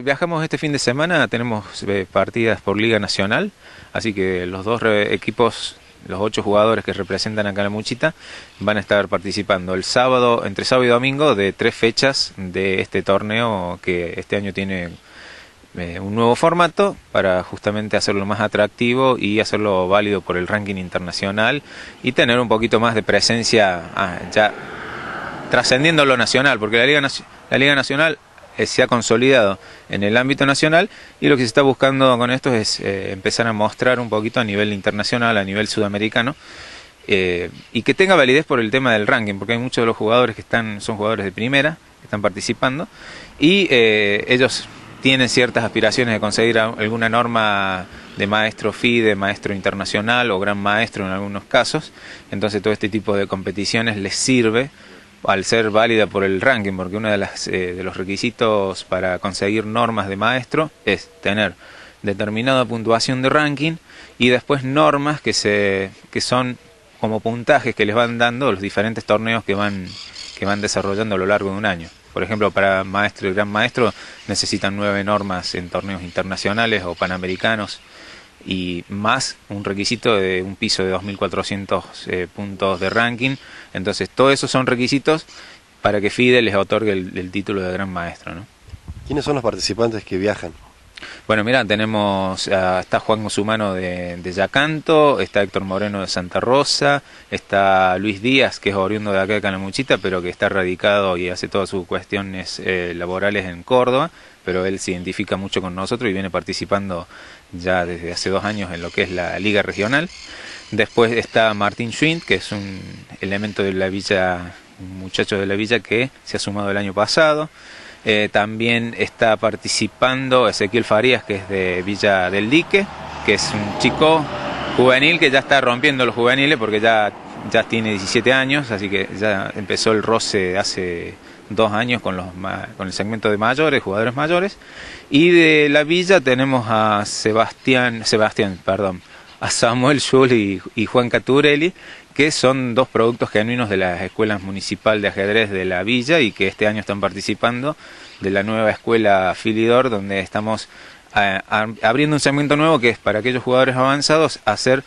Viajamos este fin de semana, tenemos eh, partidas por Liga Nacional, así que los dos equipos, los ocho jugadores que representan acá la Muchita, van a estar participando el sábado, entre sábado y domingo, de tres fechas de este torneo que este año tiene eh, un nuevo formato para justamente hacerlo más atractivo y hacerlo válido por el ranking internacional y tener un poquito más de presencia ah, ya trascendiendo lo nacional, porque la Liga, la Liga Nacional se ha consolidado en el ámbito nacional y lo que se está buscando con esto es eh, empezar a mostrar un poquito a nivel internacional, a nivel sudamericano, eh, y que tenga validez por el tema del ranking, porque hay muchos de los jugadores que están son jugadores de primera, que están participando, y ellos tienen ciertas aspiraciones de conseguir alguna norma de maestro FI, de maestro internacional o gran maestro en algunos casos, entonces todo este tipo de competiciones les sirve al ser válida por el ranking, porque uno de, las, eh, de los requisitos para conseguir normas de maestro es tener determinada puntuación de ranking y después normas que, se, que son como puntajes que les van dando los diferentes torneos que van, que van desarrollando a lo largo de un año. Por ejemplo, para maestro y gran maestro necesitan nueve normas en torneos internacionales o panamericanos y más un requisito de un piso de 2.400 eh, puntos de ranking. Entonces, todos esos son requisitos para que FIDE les otorgue el, título de gran maestro. ¿no? ¿Quiénes son los participantes que viajan? Bueno, mira, tenemos, está Juan Guzumano de, de, Yacanto, está Héctor Moreno de Santa Rosa, está Luis Díaz, que es oriundo de acá de Canamuchita, pero que está radicado y hace todas sus cuestiones eh, laborales en Córdoba, pero él se identifica mucho con nosotros y viene participando ya desde hace dos años en lo que es la Liga Regional. Después está Martín Schwind, que es un elemento de la villa, un muchacho de la villa que se ha sumado el año pasado. Eh, también está participando Ezequiel Farías, que es de Villa del Dique, que es un chico juvenil que ya está rompiendo los juveniles porque ya, ya tiene 17 años, así que ya empezó el roce hace dos años con, los, con el segmento de mayores, jugadores mayores. Y de la villa tenemos a Sebastián, Sebastián, perdón, a Samuel Schul y, Juan Caturelli, que son dos productos genuinos de las escuelas municipal de ajedrez de la villa y que este año están participando de la nueva escuela Filidor, donde estamos eh, abriendo un segmento nuevo que es para aquellos jugadores avanzados hacer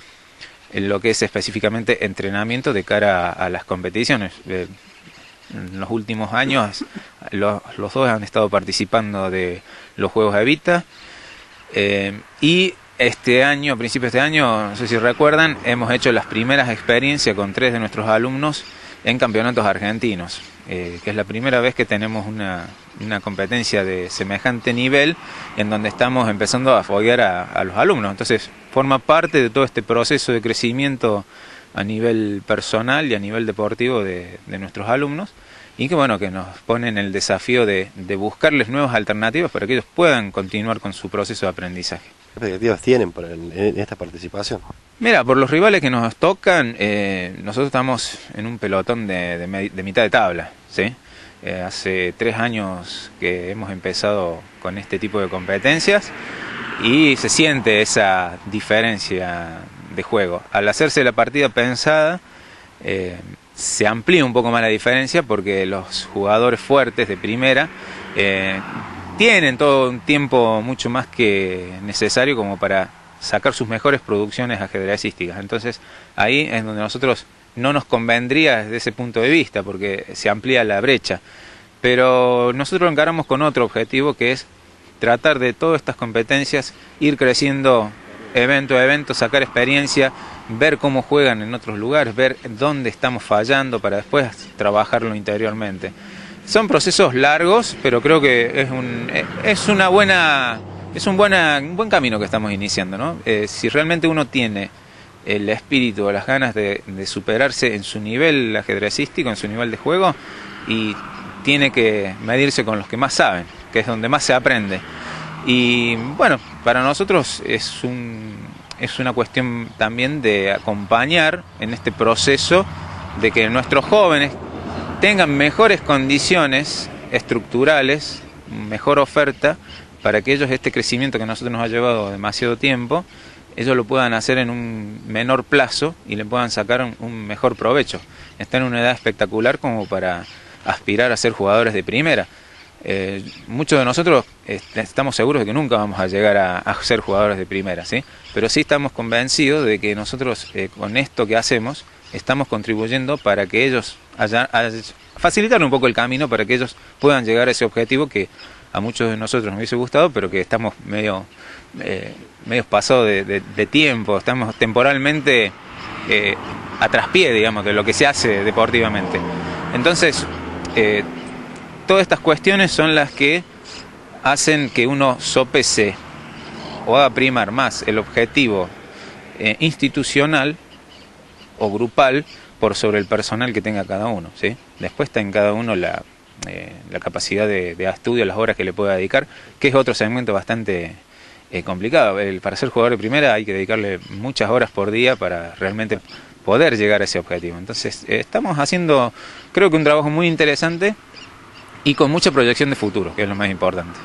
lo que es específicamente entrenamiento de cara a, las competiciones. Eh, en los últimos años los, dos han estado participando de los Juegos Evita eh, y este año, a principios de este año, no sé si recuerdan, hemos hecho las primeras experiencias con tres de nuestros alumnos en campeonatos argentinos, eh, que es la primera vez que tenemos una, competencia de semejante nivel en donde estamos empezando a foguear a, los alumnos. Entonces, forma parte de todo este proceso de crecimiento a nivel personal y a nivel deportivo de, de nuestros alumnos y que bueno que nos ponen el desafío de, de buscarles nuevas alternativas para que ellos puedan continuar con su proceso de aprendizaje. ¿Qué expectativas tienen en esta participación? Mira, por los rivales que nos tocan, eh, nosotros estamos en un pelotón de, de, mitad de tabla, ¿sí? Eh, hace tres años que hemos empezado con este tipo de competencias y se siente esa diferencia de juego. Al hacerse la partida pensada, eh, se amplía un poco más la diferencia porque los jugadores fuertes de primera tienen todo un tiempo mucho más que necesario como para sacar sus mejores producciones ajedrecísticas. Entonces ahí es donde nosotros no nos convendría desde ese punto de vista porque se amplía la brecha. Pero nosotros encaramos con otro objetivo que es tratar de todas estas competencias ir creciendo evento a evento, sacar experiencia, ver cómo juegan en otros lugares, ver dónde estamos fallando para después trabajarlo interiormente. Son procesos largos, pero creo que es un, es una buena, es un, buena, un buen camino que estamos iniciando. ¿no? Eh, si realmente uno tiene el espíritu o las ganas de, superarse en su nivel ajedrecístico, en su nivel de juego, y tiene que medirse con los que más saben, que es donde más se aprende. Y bueno, para nosotros es, un, es una cuestión también de acompañar en este proceso de que nuestros jóvenes tengan mejores condiciones estructurales, mejor oferta, para que ellos este crecimiento que a nosotros nos ha llevado demasiado tiempo, ellos lo puedan hacer en un menor plazo y le puedan sacar un, mejor provecho. Están en una edad espectacular como para aspirar a ser jugadores de primera. Eh, muchos de nosotros estamos seguros de que nunca vamos a llegar a, ser jugadores de primera, ¿sí? Pero sí estamos convencidos de que nosotros eh, con esto que hacemos estamos contribuyendo para que ellos haya, facilitar un poco el camino para que ellos puedan llegar a ese objetivo que a muchos de nosotros nos hubiese gustado, pero que estamos medio, eh, medio pasados de, tiempo, estamos temporalmente eh, a traspié, digamos, de lo que se hace deportivamente. Entonces, eh, todas estas cuestiones son las que hacen que uno sopese o haga primar más el objetivo eh, institucional o grupal por sobre el personal que tenga cada uno. Después está en cada uno la, eh, capacidad de, estudio, las horas que le pueda dedicar, que es otro segmento bastante eh, complicado. Para ser jugador de primera hay que dedicarle muchas horas por día para realmente poder llegar a ese objetivo. Entonces, estamos haciendo, creo que un trabajo muy interesante y con mucha proyección de futuro, que es lo más importante.